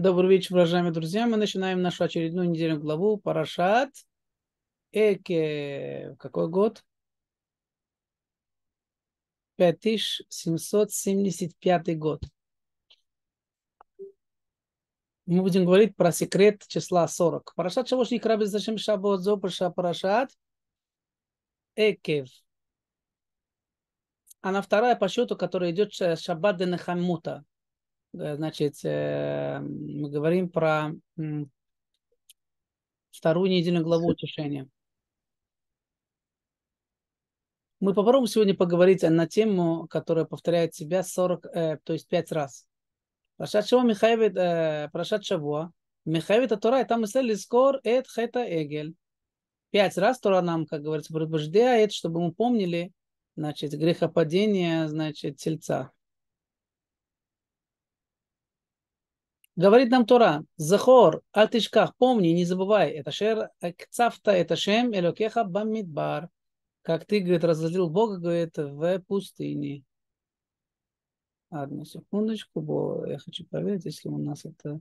Добрый вечер, уважаемые друзья. Мы начинаем нашу очередную недельную главу Парашат Эке. Какой год? 5775 год. Мы будем говорить про секрет числа 40. Парашат Шавош Никра зачем Шабот Зо Парашат Экев. Она вторая по счету, которая идет Шаббат Денехамута. Э, значит, э, мы говорим про вторую недельную главу утешения. Мы попробуем сегодня поговорить на тему, которая повторяет себя 40, э, то есть 5 раз. Прошат Шава Михаевит, э, Прошат Шавуа, Михаевит Тора, и там мысли скор эт хета эгель. Пять раз Тора нам, как говорится, предупреждает, чтобы мы помнили, значит, грехопадение, значит, тельца. Говорит нам Тора, Захор, альтишках, помни, не забывай, это шер кцафта, это шем элокеха бамидбар. Как ты, говорит, разозлил Бога, говорит, в пустыне. Одну секундочку, бо я хочу проверить, если у нас это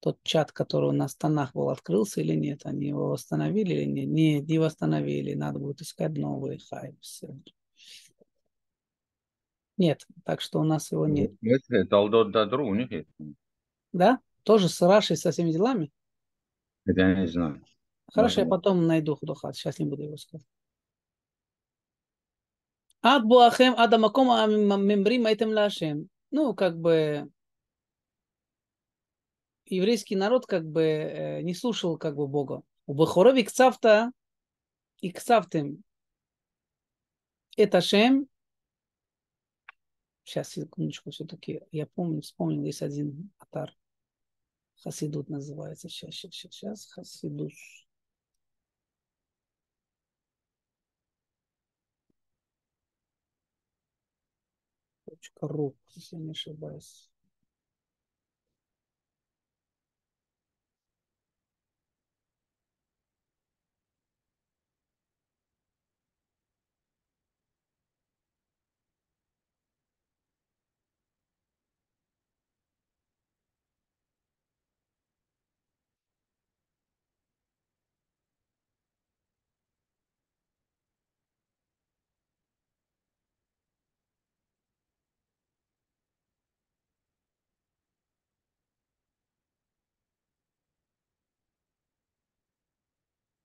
тот чат, который у нас в Танах был, открылся или нет. Они его восстановили или нет? Нет, не восстановили. Надо будет искать новые хайпсы. Нет, так что у нас его нет. Это у них есть. Да? Тоже с Рашей, со всеми делами? Это я не знаю. Хорошо, я потом найду Худохат. Сейчас не буду его сказать. Ад буахем адамаком мембрим айтем лашем. Ну, как бы еврейский народ как бы э, не слушал как бы Бога. У Бахорови кцавта и кцавтем. Это шем. Сейчас, секундочку, все-таки я помню, вспомнил, есть один атар. Хасидут называется. Сейчас, сейчас, сейчас, сейчас. Хасидус. .ру, если я не ошибаюсь.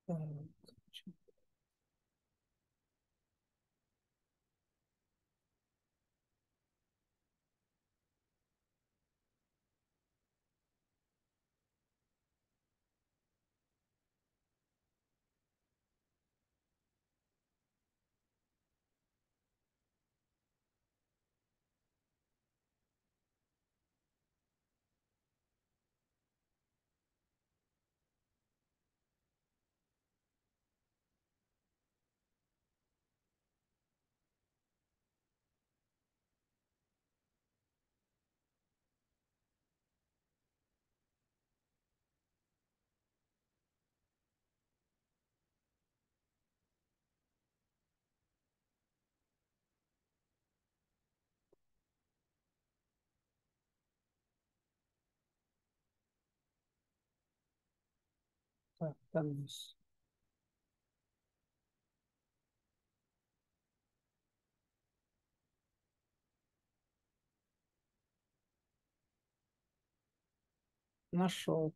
嗯。Там есть. Нашел.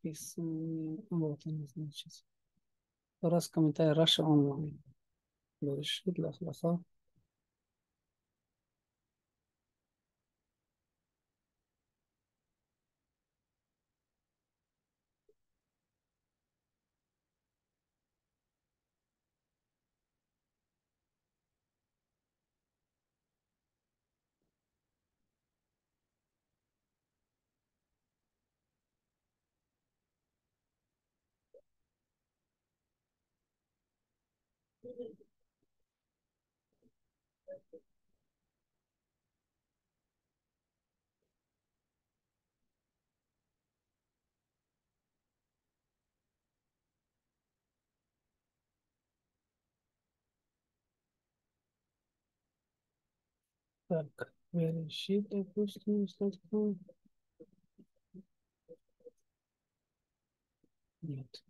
Подписывание. Вот они, значит. Раз комментарий Раша онлайн. Решит лахлаха. Так, верещит, допустим, статку. Нет.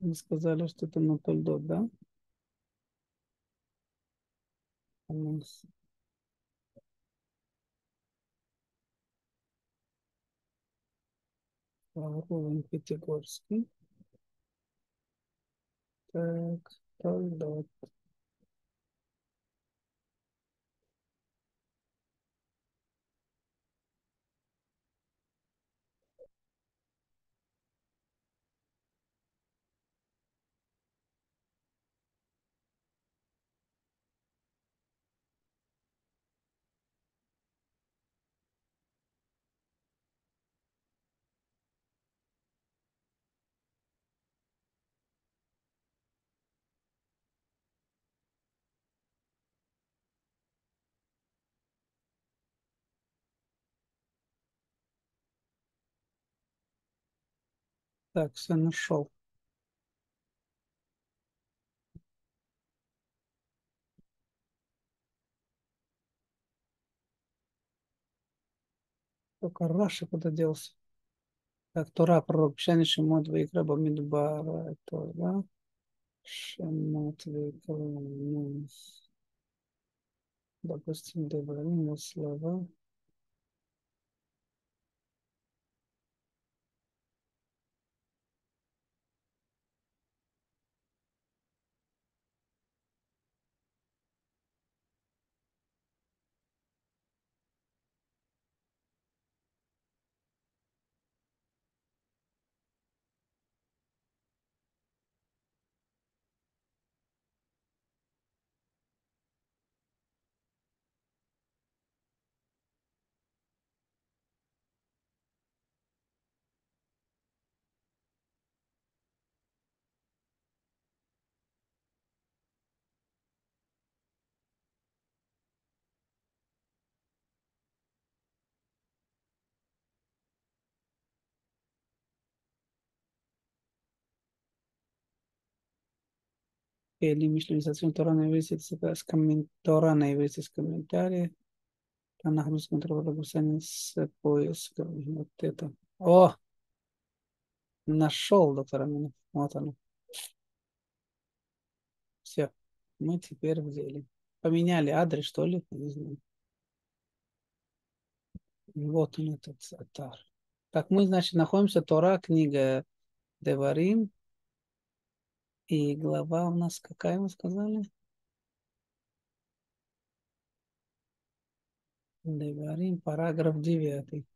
Вы сказали, что это на Тольдот, да? Нас уровень Пятигорский. Так, Тольдот. Так, все нашел. Только Раши куда делся. Так, Тора, пророк, Пшани, Шимот, Вайкра, Бамидбара, Тора, Шимот, Вайкра, ну, допустим, Деварим, слова. Или мишлениzación Тора на иврите с коммен- Тора на иврите с комментарием. Танах русском травописании с поиском. Вот это. О! Нашел доктора Аминов. Вот оно. Все. Мы теперь в деле. Поменяли адрес, что ли? Не знаю. Вот он этот атар. Так, мы, значит, находимся Тора, книга Деварим. И глава у нас какая, мы сказали? Деварим, параграф 9.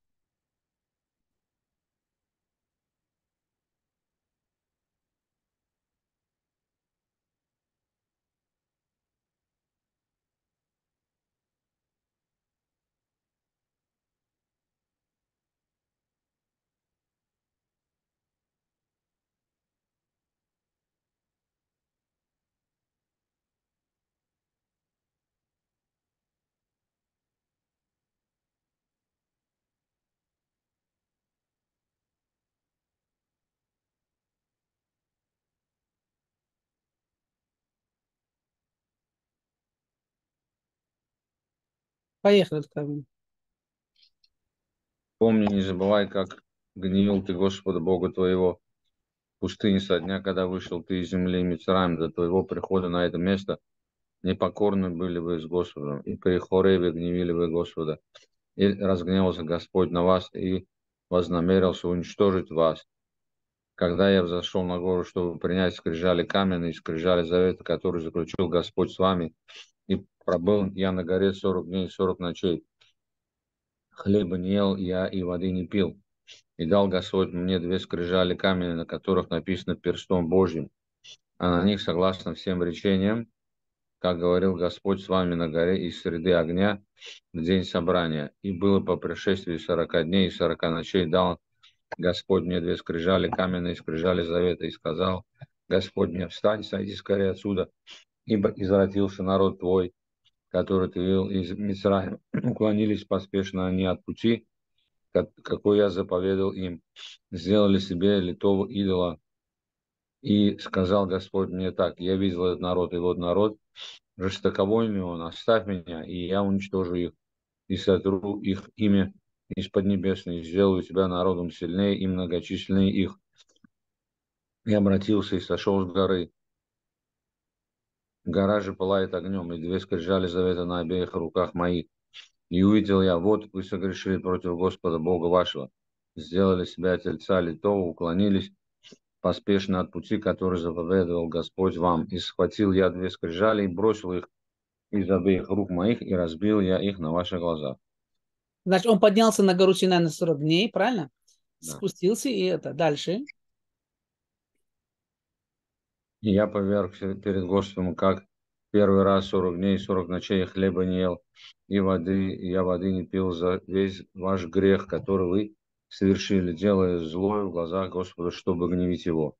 Поехали, Аминов. Помни, не забывай, как гневил ты Господа Бога твоего в пустыне со дня, когда вышел ты из земли Мицраим до твоего прихода на это место. Непокорны были вы с Господом, и при Хореве гневили вы Господа. И разгневался Господь на вас, и вознамерился уничтожить вас. Когда я взошел на гору, чтобы принять скрижали каменные, скрижали завета, который заключил Господь с вами, и пробыл я на горе сорок дней и сорок ночей. Хлеба не ел я и воды не пил. И дал Господь мне две скрижали каменные, на которых написано перстом Божьим, а на них, согласно всем речениям, как говорил Господь с вами на горе из среды огня в день собрания. И было по пришествии сорока дней и сорока ночей дал Господь мне две скрижали, каменные скрижали завета, и сказал, Господь мне, встань, сойди скорее отсюда, ибо извратился народ твой, который ты вел из Мицраима. Уклонились поспешно они от пути, какой я заповедал им. Сделали себе литого идола. И сказал Господь мне так, я видел этот народ, и вот народ, жестоковойный он, оставь меня, и я уничтожу их, и сотру их имя из Поднебесной, сделаю тебя народом сильнее и многочисленнее их. И обратился и сошел с горы. Гора же пылает огнем, и две скрижали завета на обеих руках моих. И увидел я, вот вы согрешили против Господа Бога вашего, сделали себя тельца литого, уклонились поспешно от пути, который заповедовал Господь вам. И схватил я две скрижали и бросил их из обеих рук моих, и разбил я их на ваших глазах. Значит, он поднялся на гору Синай на 40 дней, правильно? Да. Спустился и это. Дальше. И я повергся перед Господом, как первый раз 40 дней, 40 ночей хлеба не ел, и воды, и я воды не пил за весь ваш грех, который вы совершили, делая злое в глазах Господа, чтобы гневить его.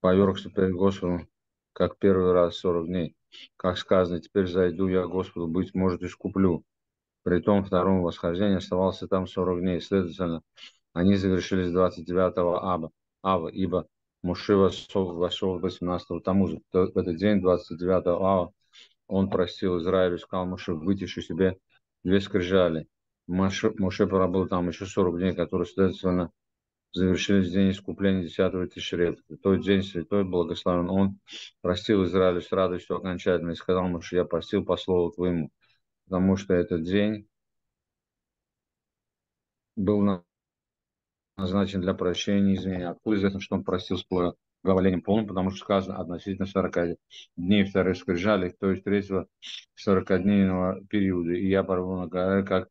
Повергся перед Господом, как первый раз 40 дней. Как сказано, теперь зайду я Господу, быть может, искуплю. При том втором восхождении оставался там 40 дней. Следовательно, они завершились 29 аба, ава, ибо Муше вошел, вошел 18 Тамуза. В этот день, 29 ава, он простил Израилю, сказал Муше, вытиши себе две скрижали. Муше пробыл там еще 40 дней, которые, следовательно, завершились день искупления 10 тысячелетия. В тот день святой, благословен он, простил Израилю с радостью окончательно и сказал ему, что я простил по слову твоему, потому что этот день был назначен для прощения извинения. Откуда известно, что он простил с благоволением полным, потому что сказано относительно 40 дней вторых скрижали, то есть третьего 40-дневного периода. И я порву на горе, как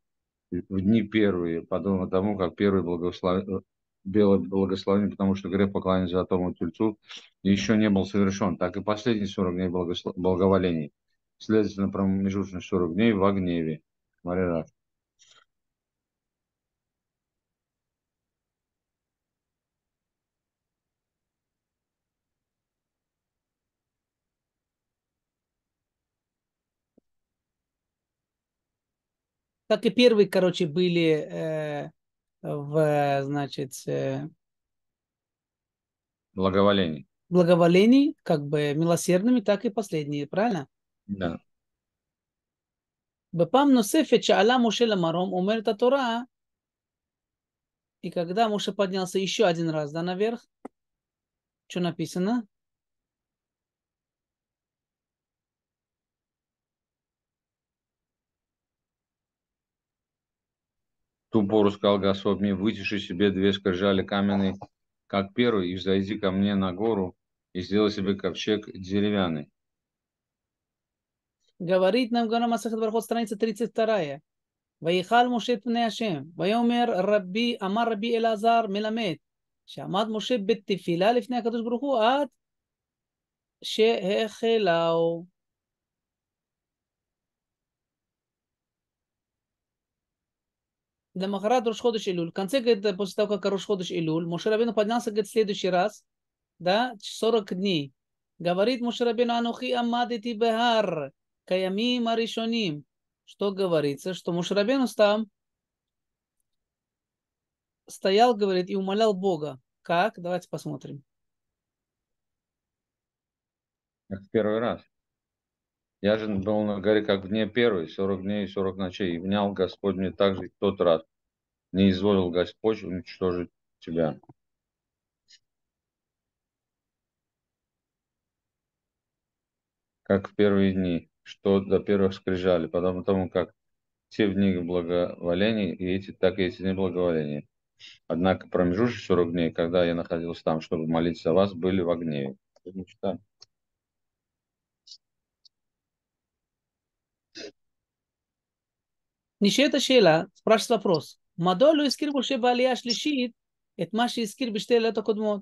в дни первые, подобно тому, как первый благословен, белое благословение, потому что грех поклонения золотому тельцу еще не был совершен, так и последние 40 дней благослов... благоволений. Следовательно, промежуточные 40 дней в гневе. Мария Как и первые, короче, были э, в, значит, э, благоволении. Благоволении, как бы милосердными, так и последние, правильно? Да. Бепам носефет шаала Муше ламаром умер татура. И когда Муше поднялся еще один раз, да, наверх, что написано? ту пору сказал Господь мне, вытиши себе две скрижали каменные, как первый, и взойди ко мне на гору, и сделай себе ковчег деревянный. говорит нам Гора Масахат Бархот, страница 32. ויכל משה את פני השם, ויאמר רבי, אמר רבי אלעזר מלמד, שעמד משה בתפילה לפני הקדוש ברוך הוא עד שהחלהו. Дамахарат Рошходыш Илюль. В конце, говорит, после того, как Рошходыш Илюль, Моше Рабину поднялся, говорит, в следующий раз, да, 40 дней. Говорит Моше Рабину, Анухи Амадити Бехар, Каямим Аришоним. Что говорится? Что Моше Рабину там стоял, говорит, и умолял Бога. Как? Давайте посмотрим. В первый раз. Я же был на горе, как в дне первый, 40 дней и 40 ночей, и внял Господь мне также в тот раз. Не изволил Господь уничтожить тебя. Как в первые дни, что до первых скрижали, потому тому, как все в дни благоволений, и эти, так и эти дни благоволения. Однако промежуточные 40 дней, когда я находился там, чтобы молиться о вас, были в огне. Мы читаем. נשאלת השאלה, спрашивает вопрос, מדוע לא הזכיר משה בעלייה השלישית את מה שהזכיר בשתי לילות הקודמות?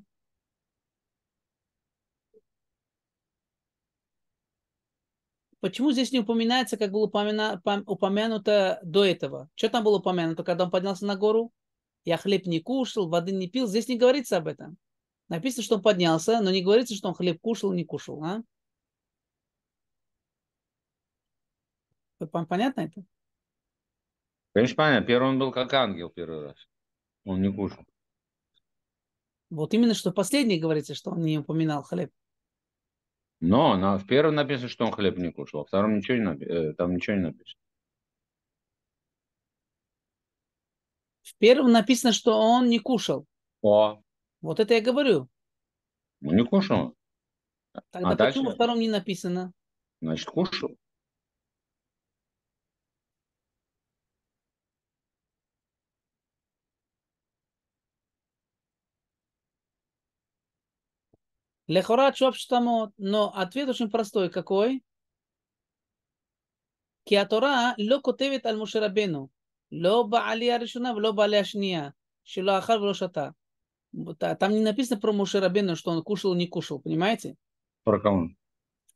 Почему здесь не упоминается, как было упомина- пом- упомянуто до этого? Что там было упомянуто, когда он поднялся на гору? Я хлеб не кушал, воды не пил. Здесь не говорится об этом. Написано, что он поднялся, но не говорится, что он хлеб кушал, не кушал. А? Понятно это? Конечно, понятно. Первый он был как ангел первый раз. Он не кушал. Вот именно, что последний говорится, что он не упоминал хлеб. Но на, в первом написано, что он хлеб не кушал, а в втором ничего не написано. Э, там ничего не написано. В первом написано, что он не кушал. О. Вот это я говорю. Ну, не кушал. Тогда а почему дальше? во втором не написано? Значит, кушал. Лехора Чопштамот. Но ответ очень простой. Какой? Киатора ло котевит аль мушерабену. Ло баалия решена, ло АЛИЯ шния. Шило ахар вло шата. А там не написано про Мушерабену, что он кушал, не кушал, понимаете? Про кого?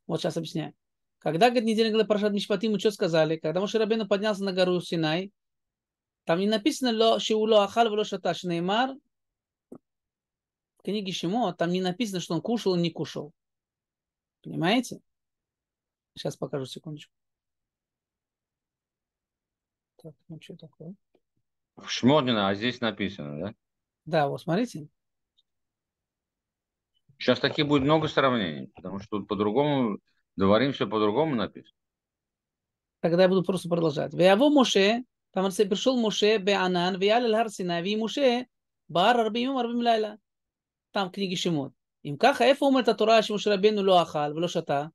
Вот сейчас объясняю. Когда, говорит, недельная глава Парашат Мишпати, ему что сказали? Когда Мушерабену поднялся на гору Синай, там не написано «Ло шиуло ахал вло шата шнеймар книге Шимо там не написано, что он кушал и не кушал. Понимаете? Сейчас покажу секундочку. Так, ну что такое? Шмодина, а здесь написано, да? Да, вот смотрите. Сейчас таких будет много сравнений, потому что тут по-другому, говорим все по-другому написано. Тогда я буду просто продолжать. Веяво Моше, там пришел Моше, Беанан, Веял Аль-Харсина, Ви Моше, Бар Арбим Арбим Лайла. там в книге Шимот. אם ככה, איפה אומרת התורה שמשה רבנו לא אכל ולא שתה?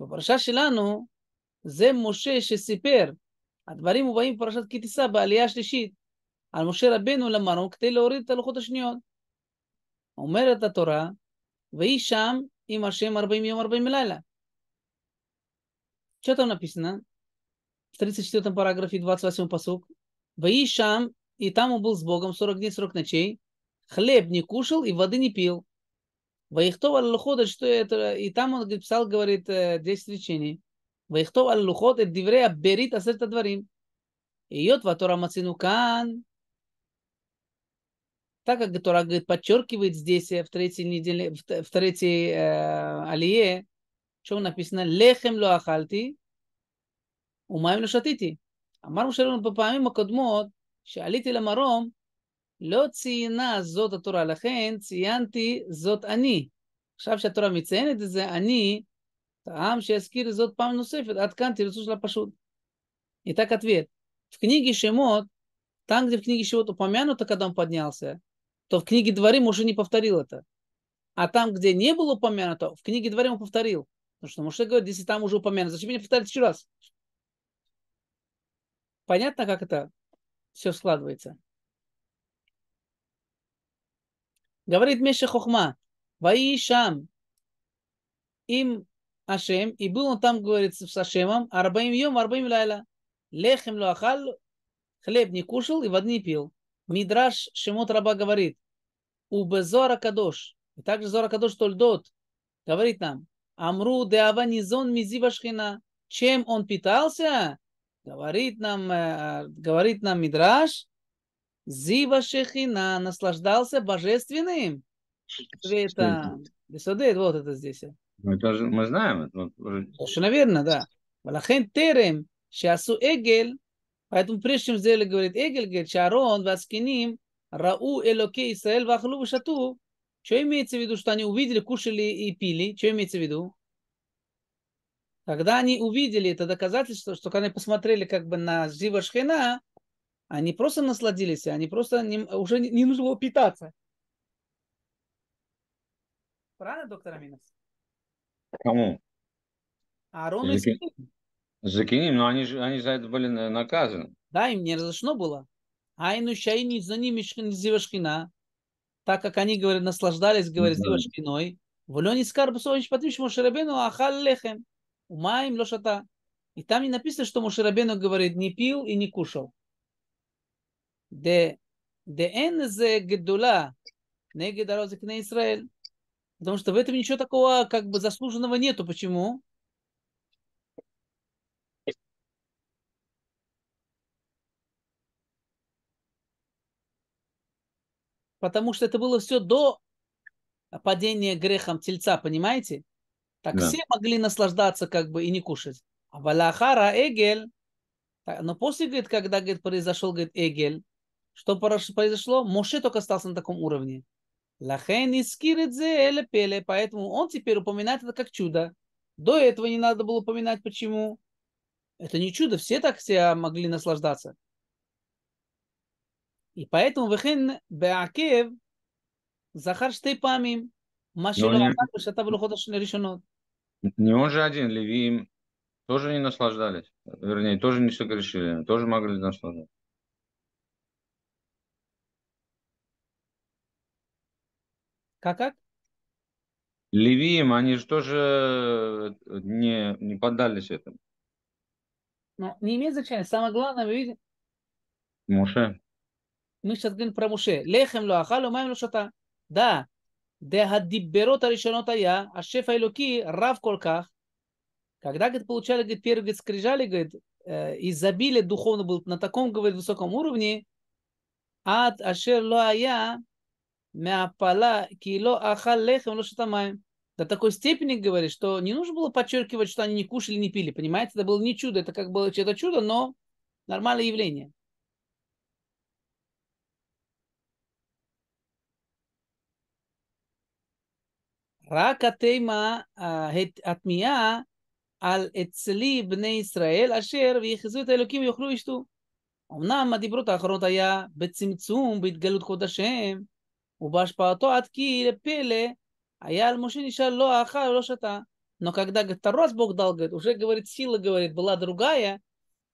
בפרשה שלנו זה משה שסיפר, הדברים מובאים בפרשת כי תישא בעלייה השלישית, על משה רבנו למרום כדי להוריד את הלוחות השניות. אומרת התורה, ויהי שם עם השם ארבעים יום ארבעים לילה. Что там написано? В 34 параграфе 28 посук. Вои Шам, и там он был с Богом 40 дней, 40 ночей хлеб не кушал и воды не пил. Ваихтов аль что это, и там он писал, говорит, 10 речений. Ваихтов аль-лухот, это диврея берит асерта дворим. Иот ватора мацину кан. Так как Тора говорит, подчеркивает здесь в третьей неделе, в третьей э, алие, что написано, лехем ло ахальти, ומים לא שתיתי. אמרנו שלנו בפעמים הקודמות, שעליתי למרום, לא ציינה זאת התורה, לכן ציינתי זאת אני. עכשיו שהתורה מציינת את זה, אני, טעם שיזכיר זאת פעם נוספת, עד כאן תרצו שלה פשוט. Итак, ответ. В книге Шемот, там, где в книге Шемот упомянуто, когда он поднялся, то в книге Дворим уже не повторил это. А там, где не было упомянуто, в книге Дворим он повторил. Потому что Муше говорит, если там уже упомянуто, зачем мне повторить еще раз? Понятно, как это все складывается? Говорит Меша Хохма, Ваи Шам, им Ашем, и был он там, говорит, с Ашемом, Арбаим Йом, Арбаим Лайла. Лехем Луахал, хлеб не кушал и воды не пил. Мидраш Шемот Раба говорит, у Безора Кадош, и также Зора Кадош Тольдот, говорит нам, Амру де Аванизон Мизива Шхина, чем он питался? Говорит нам, говорит нам Мидраш, Зива Шехина наслаждался божественным светом. Бесодет, вот это здесь. Ну, это же, мы знаем. Это Совершенно верно, да. Валахен терем, шасу эгель, поэтому прежде чем сделали, говорит, эгель, говорит, шарон, васкиним, рау элоке Исраэль, вахлу вишату. Что имеется в виду, что они увидели, кушали и пили? Что имеется в виду? Когда они увидели это доказательство, что когда они посмотрели как бы на Зива Шхена, они просто насладились, они просто не, уже не, не нужно было питаться. Правильно, доктор Аминов? Кому? Аарон и Закиним. Закиним, но они же они за это были наказаны. Да, им не разрешено было. Айну шайни за ними зивашкина. Так как они, говорят, наслаждались, говорят, зивашкиной. Волёни скарбу сович потмиш Мошерабену ахал лехем. Умаем лошата. И там не написано, что Мошерабену, говорит, не пил и не кушал. Де Дэн зе гдула негид не Израиль. Потому что в этом ничего такого как бы заслуженного нету. Почему? Потому что это было все до падения грехом тельца, понимаете? Так да. все могли наслаждаться как бы и не кушать. А Валахара эгель. Но после, говорит, когда говорит, произошел говорит, эгель, что произошло? Моше только остался на таком уровне. Лахен искирит пеле, поэтому он теперь упоминает это как чудо. До этого не надо было упоминать, почему. Это не чудо, все так себя могли наслаждаться. И поэтому вехен беакев захар штей памим. Машило не- ахар шата влухота решено. Не он же один, Левиим тоже не наслаждались. Вернее, тоже не согрешили, тоже могли наслаждаться. Как как? Левиим, они же тоже э, не, не поддались этому. Но не имеет значения. Самое главное, вы видите, Муше. мы сейчас говорим про Муше. Лехем ло ахал, умаем ло шата. Да, дехадиберот аришонот ая, ашефа илуки рав колках. Когда, говорит, получали, говорит, первые, говорит, скрижали, говорит, э, изобилие духовно было на таком, говорит, высоком уровне, ад ашер ло ая, мяпала, кило ахал лехем ло шата маем. До такой степени, говорит, что не нужно было подчеркивать, что они не кушали, не пили. Понимаете, это было не чудо, это как было это чудо, но нормальное явление. רק התימה התמיהה על אצלי בני ישראל אשר ויחזו את האלוקים ויאכלו וישתו. אמנם הדיברות האחרונות היה בצמצום, בהתגלות כבוד השם, ובהשפעתו עד כי לפלא היה על Моше нишар ло аха, ло шата. Но когда, говорит, второй раз Бог дал, говорит, уже, говорит, сила, говорит, была другая,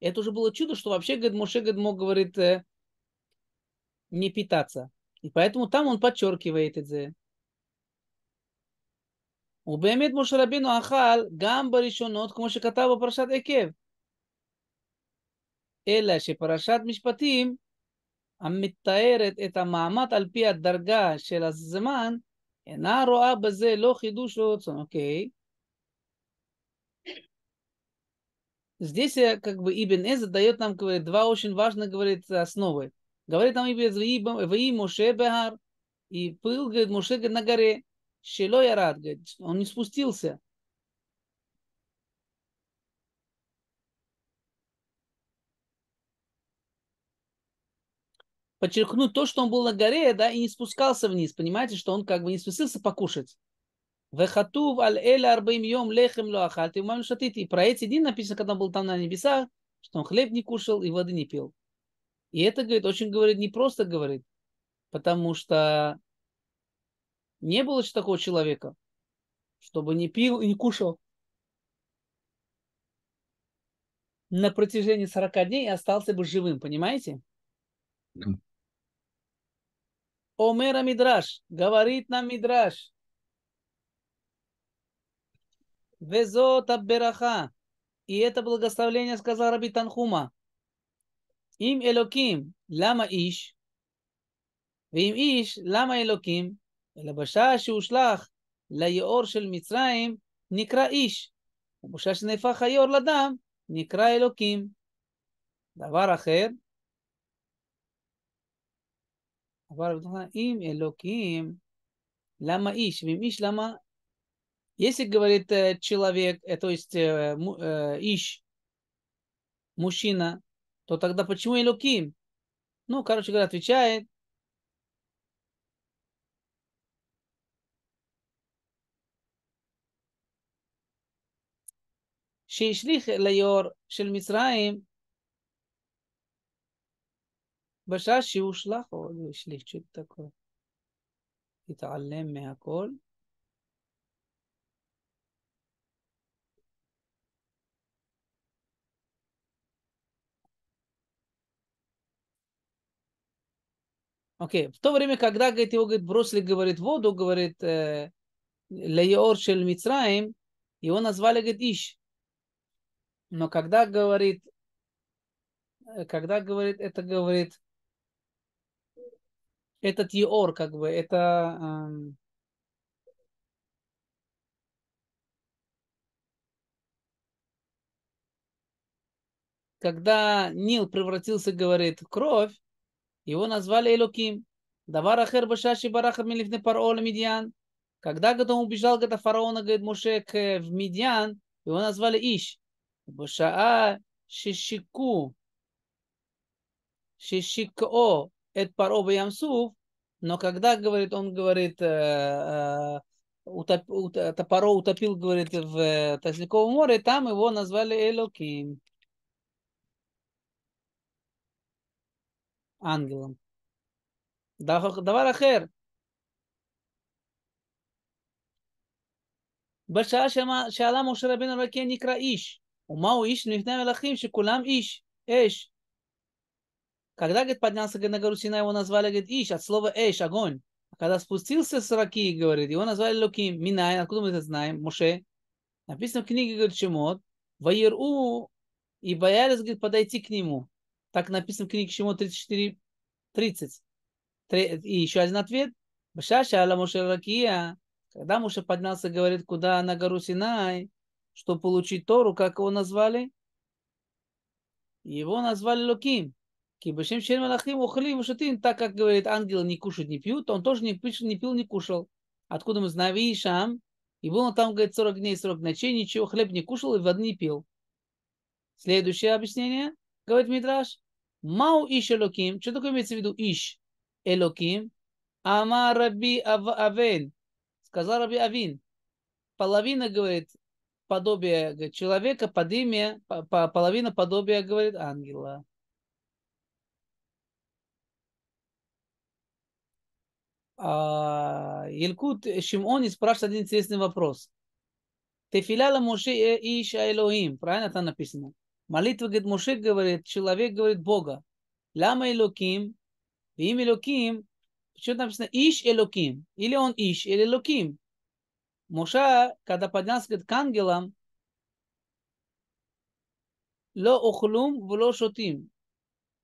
это уже было чудо, что вообще, говорит, Моше, говорит, мог, говорит, э, не питаться. И поэтому там он подчеркивает это. ובאמת משה רבינו אכל גם בראשונות, כמו שכתב בפרשת עקב. אלא שפרשת משפטים, המתארת את המעמד על פי הדרגה של הזמן, אינה רואה בזה לא חידוש או רצון. Окей. Здесь э, как бы Ибн Эза дает нам, говорит, два очень важных, говорит, основы. Говорит нам Ибн Эза, «Ваи Моше Бехар», и был, говорит, Моше говорит, на горе, Шело Ярад, говорит, он не спустился. Подчеркнуть то, что он был на горе, да, и не спускался вниз. Понимаете, что он как бы не спустился покушать. Вехатув аль эля арбаим йом лехем лоахаль. Ты умам шатит. И про эти дни написано, когда он был там на небесах, что он хлеб не кушал и воды не пил. И это, говорит, очень говорит, не просто говорит, потому что не было еще такого человека, чтобы не пил и не кушал на протяжении 40 дней и остался бы живым, понимаете? Омера Мидраш, говорит нам Мидраш. Везот Аббераха. И это благословление сказал Раби Танхума. Им Элоким, лама иш. ואם איש, למה אלוקים? אלא בשעה שהושלך ליאור של מצרים, נקרא איש. ובשעה שנהפך היאור לדם, נקרא אלוקים. דבר אחר, אבל אם אלוקים, למה איש? ואם איש, лама? Если говорит э, человек, э, то есть э, му- э, иш, мужчина, то тогда почему Элоким? Ну, короче говоря, отвечает, שהשליך ליאור של מצרים בשעה שהוא שלח, או לא השליך, что это такое? התעלם מהכל. Окей, в то время, когда, говорит, его, говорит, бросили, говорит, в воду, говорит, э, Леор Шель Мицраим, его назвали, говорит, Иш. Но когда говорит, э, когда говорит, это говорит, этот Еор, как бы, это когда Нил превратился, говорит, в кровь, его назвали Элоким. Давар ахер башаши бараха милифне парола медиан. Когда говорит, он убежал говорит, фараона, говорит, Моше к, в Медиан, его назвали Иш. Башаа Шишику Шишико это паро Ямсуф, но когда, говорит, он говорит, э, э, утоп, ут, Топоро утопил, говорит, в Тростниковом море, там его назвали Элоким. Ангелом. דבר אחר, בשעה שעלה משה רבנו אלוקי נקרא איש. ומהו איש? לפני המלאכים שכולם איש, אש. когда, говорит, поднялся говорит, на гору Сина, его назвали, говорит, Иш, от слова Эш, огонь. А когда спустился с раки, говорит, его назвали Луким, Минай, откуда мы это знаем, Муше. Написано в книге, говорит, Шемот, Ваиру, и боялись, говорит, подойти к нему. Так написано в книге Шемот 34, 30. И еще один ответ. Башаша Ала Муше Ракия, когда Муше поднялся, говорит, куда на гору Синай, чтобы получить Тору, как его назвали? Его назвали Луким. Кибашим Шен Малахим Ухалим Ушатин, так как говорит, ангелы не кушают, не пьют, он тоже не, пишет, не пил, не кушал. Откуда мы знаем? И Шам, и был он там, говорит, 40 дней, 40 ночей, ничего, хлеб не кушал и воды не пил. Следующее объяснение, говорит Мидраш, Мау Иш Элоким, что такое имеется в виду Иш Элоким? Ама Раби Авен, сказал Раби Авин, половина, говорит, подобие человека, под имя, половина подобия, говорит, ангела. Илкут Шимони спрашивает один интересный вопрос. Тефиляла Моше Иша Элохим. Правильно там написано? Молитва, говорит, Моше говорит, человек говорит Бога. Лама Элоким, имя Элоким, что написано Иш Элоким. Или он Иш, или Элоким. Моша, когда поднялся говорит, к ангелам, ло охлум, вло шотим.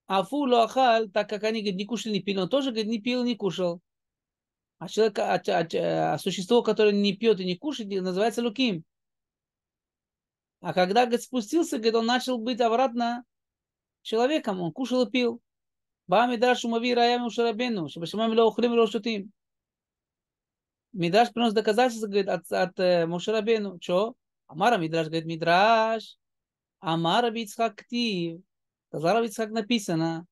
Афу ло ахал, так как они говорит, не кушали, не пили, он тоже говорит, не пил, не кушал. А, человек, а а, а, а, а существо, которое не пьет и не кушает, называется Луким. А когда говорит, спустился, говорит, он начал быть обратно человеком. Он кушал и пил. Ба Мидраш умави раями ушарабену, шабашамам ло ухрим ло шутим. Мидраш приносит доказательства, говорит, от, от э, Мушарабену. Чё? Амара Мидраш, говорит, Мидраш. Амара Бицхак Ктив. Казара Бицхак написано.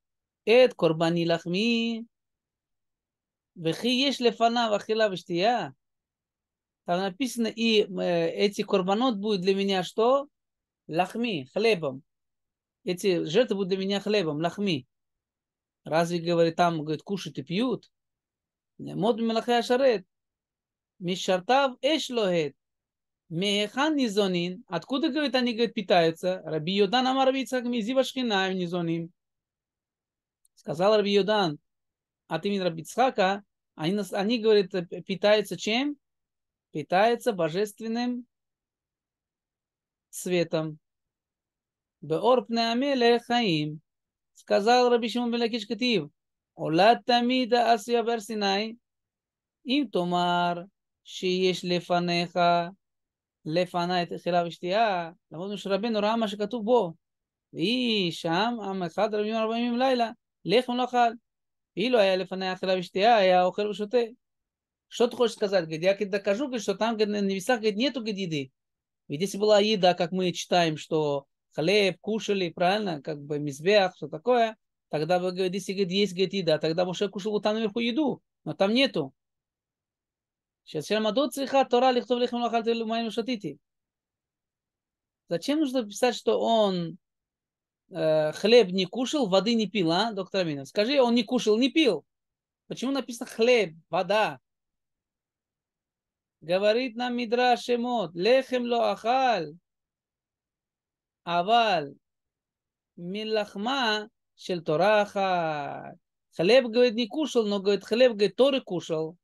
Эд корбани лахми. Вехи ешь лефана вахила вештия. Там написано, и э, эти корбанот будут для меня что? Лахми, хлебом. Эти жертвы будут для меня хлебом, лахми. Разве, говорит, там, говорит, кушают и пьют? Мод мелахая шарет. Мишартав эшлохет. Механ низонин. Откуда, говорит, они, говорит, питаются? Раби Йодан Амар Вицхак Мизива Шхинаев а низоним. Сказал Раби Йодан, от имени Рабицхака, они, они, говорит, питаются чем? Питаются божественным светом. Беорпне амеле хаим. Сказал Раби Шимон Белакиш Катив, עולה תמיד העשייה בהר סיני, אם תאמר שיש לפניך, לפני את אכילה ושתייה, למרות שרבנו ראה מה שכתוב בו. ויהי שם עם אחד רבים ארבעים לילה, לחם לא אכל. Лефане ахила виштия, я охел вишуте. Что ты хочешь сказать? Говорит, я докажу, говорит, что там говорит, на небесах говорит, нету говорит, еды. Ведь если была еда, как мы читаем, что хлеб кушали, правильно, как бы мизбех, что такое, тогда вы говорите, если говорит, есть говорит, еда, тогда Моше кушал вот там наверху еду, но там нету. Сейчас Шермадот цеха Тора лихтов лихем лахальте лумаем шатити. Зачем нужно писать, что он э, хлеб не кушал, воды не пил, а, доктор Амина? Скажи, он не кушал, не пил. Почему написано хлеб, вода? Говорит нам Мидра Шемот, лехем ло ахал, авал, милахма шел тораха. Хлеб, говорит, не кушал, но, говорит, хлеб, говорит, Торы кушал.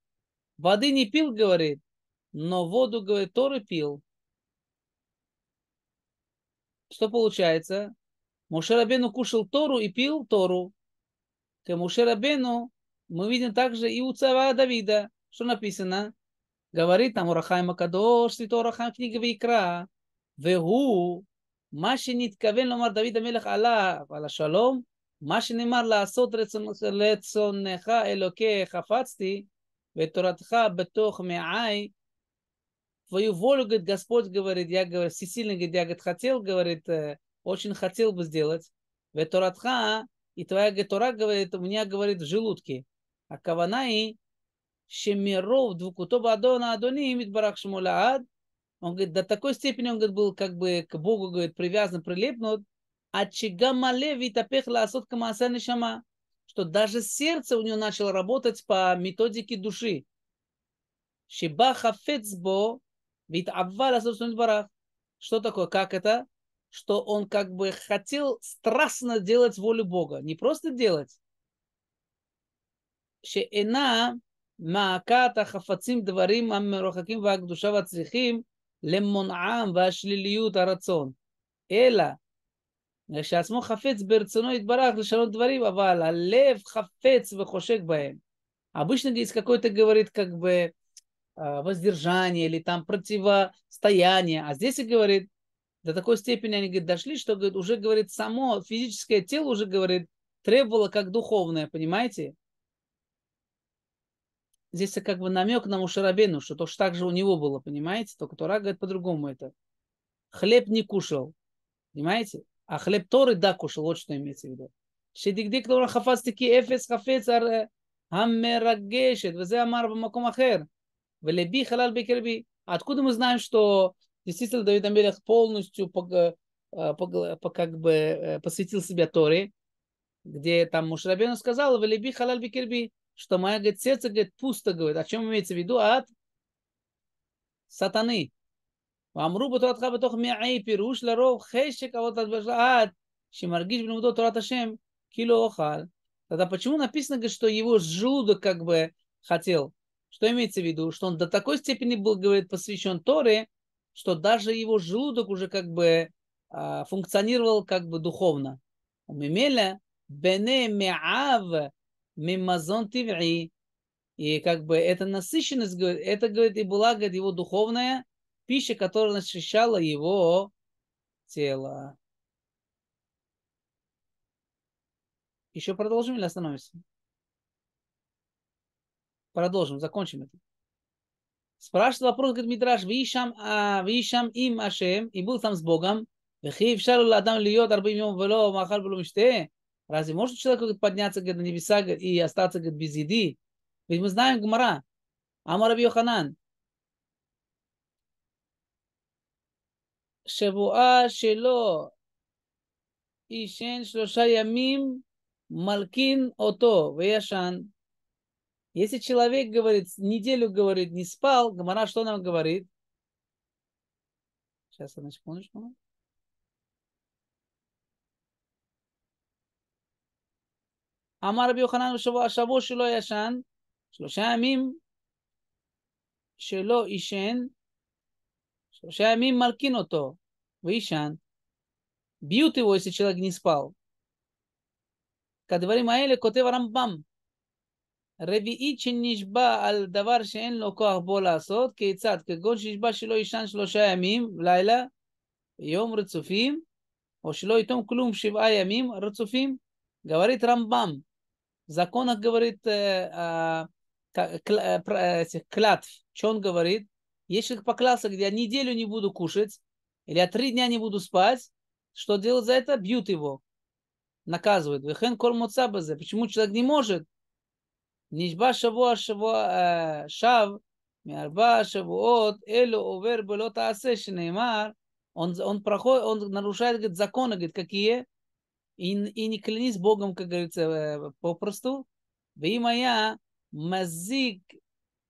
Воды не пил, говорит, но воду, говорит, Торы пил. Что получается? Моше Рабену кушал Тору и пил Тору. К Моше Рабену мы видим также и у царя Давида, что написано. Говорит там Урахай Макадош, святой Урахай книга Вайкра. והוא, מה שנתכוון לומר דוד המלך עליו, על השלום, מה שנאמר לעשות רצונך אלוקי חפצתי, ветуратха бетох меай, твою волю, говорит, Господь говорит, я говорю, всесильный, говорит, я говорит, хотел, говорит, э, очень хотел бы сделать. Ветуратха, и твоя Тора говорит, у меня, говорит, в желудке. А каванай, шемиров двукутоба адона адони имит барах шмулаад. Он говорит, до такой степени он говорит, был как бы к Богу, говорит, привязан, прилепнут. А чигамале витапех ласот камаса шама, что даже сердце у него начало работать по методике души. Шиба хафецбо собственно, барах. Что такое? Как это? Что он как бы хотел страстно делать волю Бога. Не просто делать. שאינה מעקת החפצים דברים המרוחקים והקדושה והצריכים למונעם והשליליות הרצון. אלא שעצמו חפץ ברצונו יתברך לשנות דברים, אבל הלב חפץ וחושק בהם. Обычно есть какой-то, говорит, как бы воздержание или там противостояние. А здесь и говорит, до такой степени они, говорит, дошли, что, говорит, уже, говорит, само физическое тело уже, говорит, требовало как духовное, понимаете? Здесь как бы намек на Мушарабену, что то, что так же у него было, понимаете? Только Тора говорит по-другому это. Хлеб не кушал, понимаете? А хлеб Торы да кушал, вот что имеется в виду. Шедигдик Тора хафас эфес хафец ар хаммерагешет, везе амар бамаком ахер. Откуда мы знаем, что Действительно, Давид Амелех полностью по, э, по, по, как бы э, посвятил себя Торе, где там Мушрабену сказал, «Валиби халаль бикирби», что мое говорит, сердце говорит, пусто, говорит. О чем имеется в виду? От сатаны. Амру бутурат хабатох мяай пируш ларов хешек, а вот отбежла ад, шимаргиш бенудо турат ашем, кило охал. Тогда почему написано, говорит, что его желудок как бы хотел? Что имеется в виду? Что он до такой степени был, говорит, посвящен Торе, что даже его желудок уже как бы а, функционировал как бы духовно. Мимеля бене меав мимазон. И как бы эта насыщенность, говорит, это, говорит, и была, говорит, его духовная пища, которая насыщала его тело. Еще продолжим или остановимся? Продолжим, закончим это. Спрашивает вопрос, говорит Мидраш, Вишам, а, Вишам им Ашем, и был там с Богом, וכי אפשר לו לאדם להיות 40 יום ולא מאכל ולא משתה? Разве может человек подняться говорит, на небеса и остаться говорит, без еды? Ведь мы знаем Гмара. Амар Раби Йоханан. שבועה שלו עישן שלושה ימים מלקין אותו וישן если человек, говорит, неделю, говорит, не спал, Гамара что нам говорит? Сейчас, одну секундочку. אמר רבי יוחנן בשבוע, השבוע שלו ישן, שלושה ימים שלא עישן, שלושה ימים מלקין אותו, וישן. ביות его, если человек не спал. כדברים האלה כותב הרמב"ם. רביעית שנשבע על דבר שאין לו כוח בו לעשות, כיצד? כגון שנשבע שלא יישן שלושה ימים, לילה, יום רצופים, או שלא יתום כלום שבעה ימים רצופים. Говорит Рамбам, в законах говорит э, э, э, клятв, что он говорит? Если человек поклялся, где я неделю не буду кушать, или я три дня не буду спать, что делать за это? Бьют его, наказывают. Вехен кол Почему человек не может נשבע שבוע שבוע שב מארבע שבועות, אלו עובר בלא תעשה, שנאמר, он, он, проходит, он нарушает говорит, законы, говорит, какие? И, и не клянись Богом, как говорится, попросту. Вы моя мазик,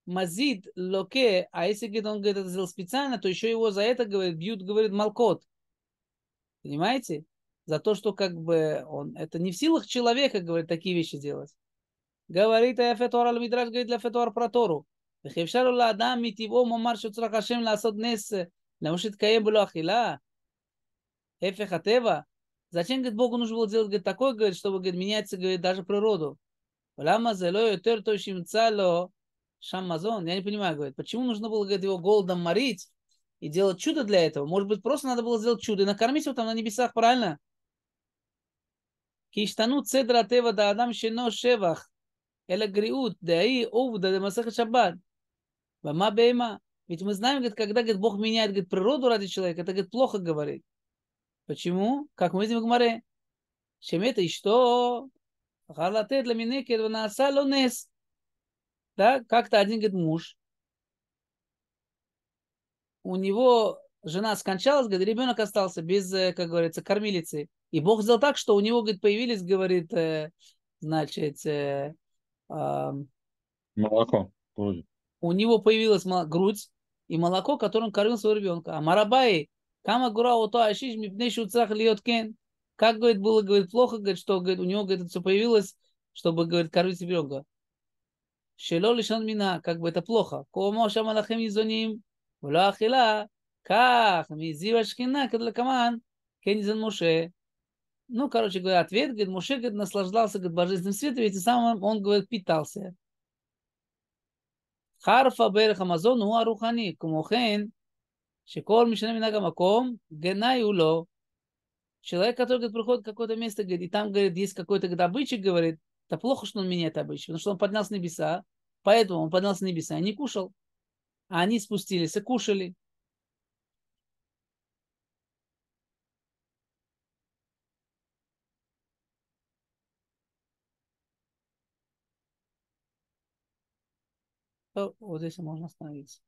мазид локе, а если говорит, он говорит, это сделал специально, то еще его за это говорит, бьют, говорит, малкот. Понимаете? За то, что как бы он, это не в силах человека, говорит, такие вещи делать. говорит היפה תואר על מדרש, говорит ליפה תואר про Тору. וכי אפשר לו לאדם מטבעו מומר שצריך השם לעשות נס, למה שיתקיים בלא אכילה? הפך הטבע. Зачем, говорит, Богу нужно было делать говорит, такое, говорит, чтобы говорит, меняется говорит, даже природу? Лама зело ютер то шимцало шамазон. Я не понимаю, говорит, почему нужно было говорит, его голодом морить и делать чудо для этого? Может быть, просто надо было сделать чудо и накормить его там на небесах, правильно? Киштану цедра тева да адам шено шевах. Это гриут, да и овда, да масаха шаббат. Бама бейма. Ведь мы знаем, говорит, когда говорит, Бог меняет говорит, природу ради человека, это говорит, плохо говорит. Почему? Как мы видим в Гмаре. Чем это и что? Харлатет для минеки лонес. Да, как-то один, говорит, муж. У него жена скончалась, говорит, ребенок остался без, как говорится, кормилицы. И Бог сделал так, что у него, говорит, появились, говорит, значит, Молоко. У него появилась грудь и молоко, которым кормил своего ребенка. А Марабай, кама гура ото ашиш мипней уцах льет кен. Как, говорит, было, говорит, плохо, говорит, что, говорит, у него, говорит, это все появилось, чтобы, говорит, кормить ребенка. Шело лишен мина, как бы это плохо. Комо шамалахем изоним, вла ахила, как мизива шхина, кадлакаман, кенизен муше. Ну, короче говоря, ответ, говорит, Муше, говорит, наслаждался, говорит, божественным светом, и тем самым он, говорит, питался. Харфа берех Амазон у арухани, кумухен, шикол мишина минагамаком, генай уло. Человек, который, говорит, приходит в какое-то место, говорит, и там, говорит, есть какой-то, говорит, говорит, да плохо, что он меняет обычай, потому что он поднялся на небеса, поэтому он поднялся на небеса и не кушал. А они спустились и кушали. То вот здесь можно остановиться.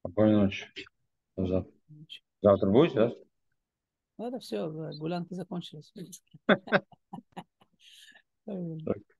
Спокойной ночи. Завтра. Завтра будете, да? Ну, это все, гулянки закончились.